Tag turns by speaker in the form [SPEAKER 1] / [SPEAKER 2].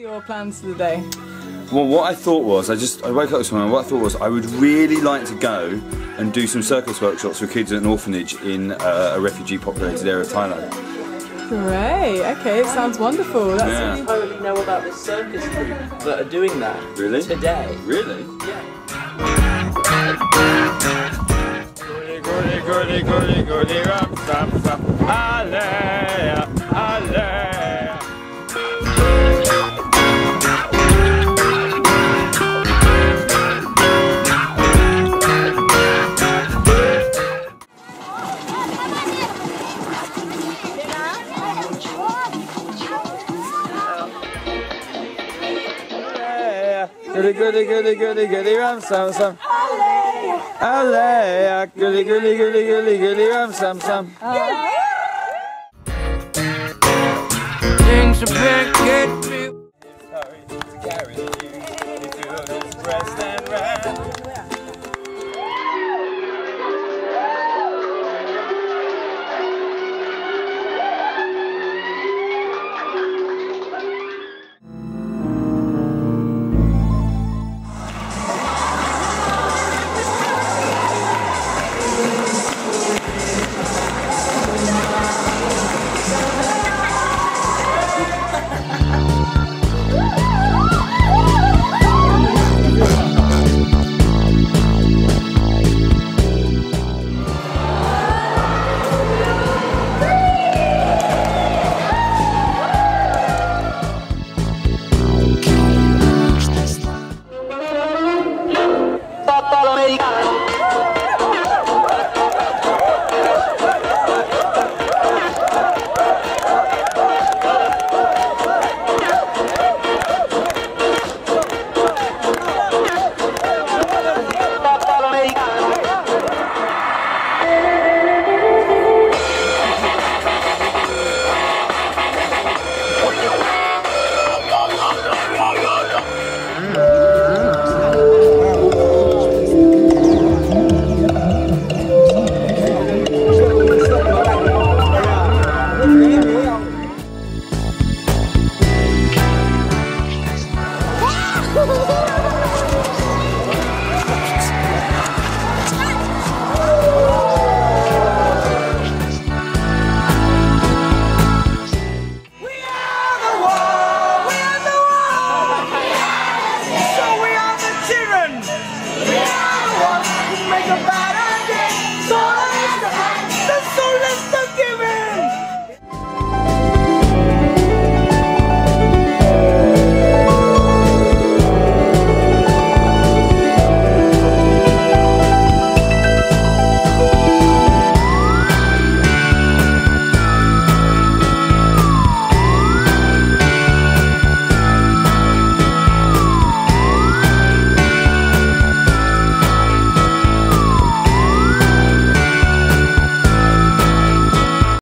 [SPEAKER 1] your plans for the day?
[SPEAKER 2] Well, what I thought was, I just, I woke up this morning, what I thought was I would really like to go and do some circus workshops for kids at an orphanage in uh, a refugee populated area of Thailand.
[SPEAKER 1] Great, okay, it sounds wonderful. That's
[SPEAKER 2] Yeah.
[SPEAKER 1] really-
[SPEAKER 3] totally know about this circus group that are doing that
[SPEAKER 2] Really?
[SPEAKER 3] today.
[SPEAKER 2] Really?
[SPEAKER 4] Goody, Goody, goody, goody, goody, goody, rum, sum, sum. Alleluia, goody, goody, goody, goody, goody, rum, sum, sum. Things a get Vẫn